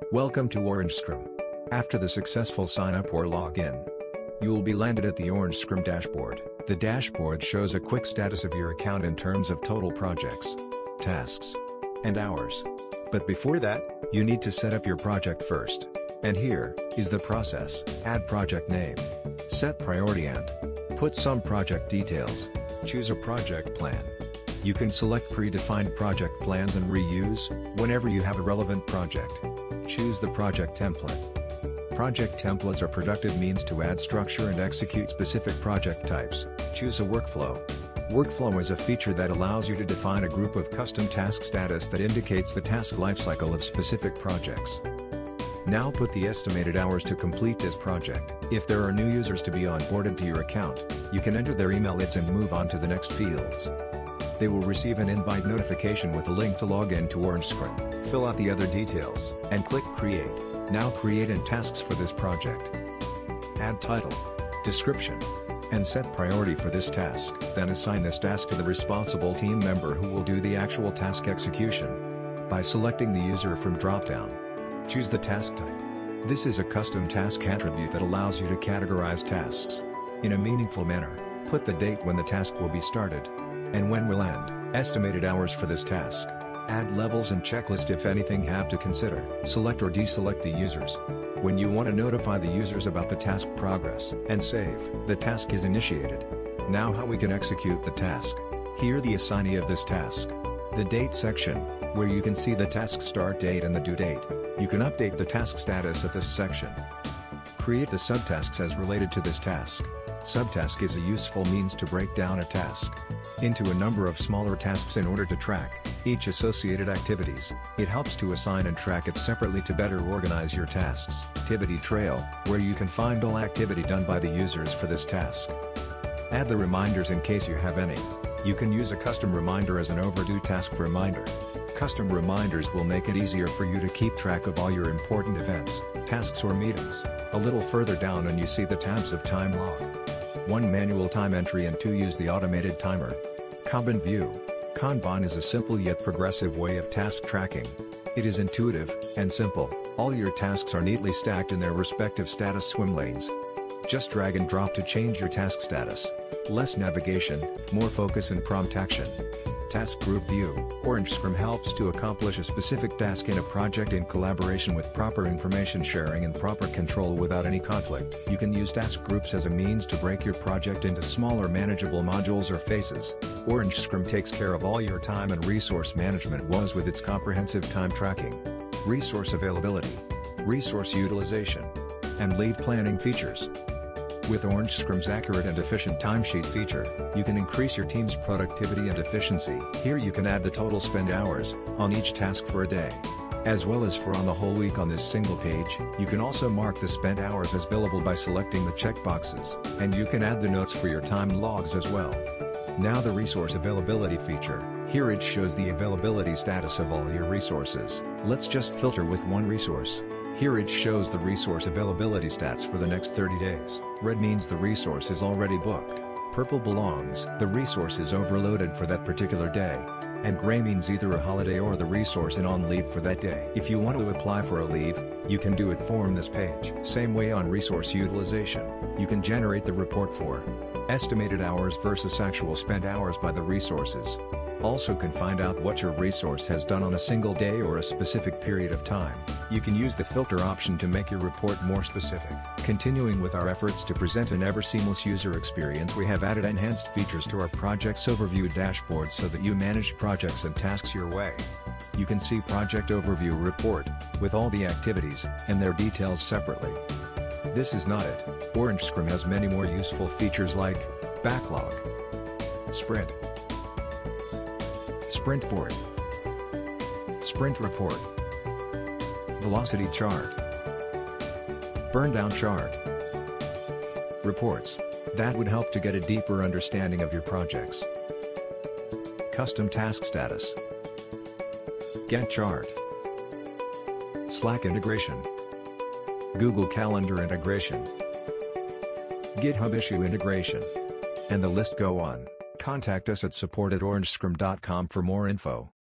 Welcome to Orangescrum. After the successful sign up or login, you will be landed at the Orangescrum dashboard. The dashboard shows a quick status of your account in terms of total projects, tasks, and hours. But before that, you need to set up your project first. And here is the process. Add project name. Set priority and put some project details. Choose a project plan. You can select predefined project plans and reuse whenever you have a relevant project. Choose the project template. Project templates are productive means to add structure and execute specific project types. Choose a workflow. Workflow is a feature that allows you to define a group of custom task status that indicates the task lifecycle of specific projects. Now put the estimated hours to complete this project. If there are new users to be onboarded to your account, you can enter their email IDs and move on to the next fields. They will receive an invite notification with a link to log in to Orangescrum. Fill out the other details, and click Create. Now create in tasks for this project. Add title, description, and set priority for this task. Then assign this task to the responsible team member who will do the actual task execution. By selecting the user from dropdown, choose the task type. This is a custom task attribute that allows you to categorize tasks in a meaningful manner. Put the date when the task will be started and when will end. Estimated hours for this task. Add levels and checklist if anything have to consider. Select or deselect the users. When you want to notify the users about the task progress and save, the task is initiated. Now how we can execute the task. Here the assignee of this task. The date section, where you can see the task start date and the due date. You can update the task status at this section. Create the subtasks as related to this task. Subtask is a useful means to break down a task into a number of smaller tasks in order to track each associated activities. It helps to assign and track it separately to better organize your tasks. Activity Trail, where you can find all activity done by the users for this task. Add the reminders in case you have any. You can use a custom reminder as an overdue task reminder. Custom reminders will make it easier for you to keep track of all your important events, tasks or meetings. A little further down and you see the tabs of time log. 1 manual time entry and 2 use the automated timer. Kanban view. Kanban is a simple yet progressive way of task tracking. It is intuitive and simple. All your tasks are neatly stacked in their respective status swim lanes. Just drag and drop to change your task status. Less navigation, more focus and prompt action. Task Group View Orangescrum helps to accomplish a specific task in a project in collaboration with proper information sharing and proper control without any conflict. You can use task groups as a means to break your project into smaller manageable modules or phases. Orangescrum takes care of all your time and resource management woes with its comprehensive time tracking, resource availability, resource utilization, and leave planning features. With Orangescrum's accurate and efficient timesheet feature, you can increase your team's productivity and efficiency. Here you can add the total spend hours on each task for a day, as well as for on the whole week on this single page. You can also mark the spent hours as billable by selecting the checkboxes, and you can add the notes for your time logs as well. Now the resource availability feature. Here it shows the availability status of all your resources. Let's just filter with one resource. Here it shows the resource availability stats for the next 30 days. Red means the resource is already booked. Purple belongs the resource is overloaded for that particular day. And gray means either a holiday or the resource is on leave for that day. If you want to apply for a leave, you can do it from this page. Same way on resource utilization. You can generate the report for estimated hours versus actual spent hours by the resources. Also can find out what your resource has done on a single day or a specific period of time. You can use the filter option to make your report more specific. Continuing with our efforts to present an ever seamless user experience we have added enhanced features to our projects overview dashboard so that you manage projects and tasks your way. You can see project overview report, with all the activities, and their details separately. This is not it. Orangescrum has many more useful features like backlog, sprint, Sprint Board. Sprint Report. Velocity Chart. Burndown Chart. Reports. That would help to get a deeper understanding of your projects. Custom Task Status. Gantt Chart. Slack Integration. Google Calendar Integration. GitHub Issue Integration. And the list go on. Contact us at support at orangescrum.com for more info.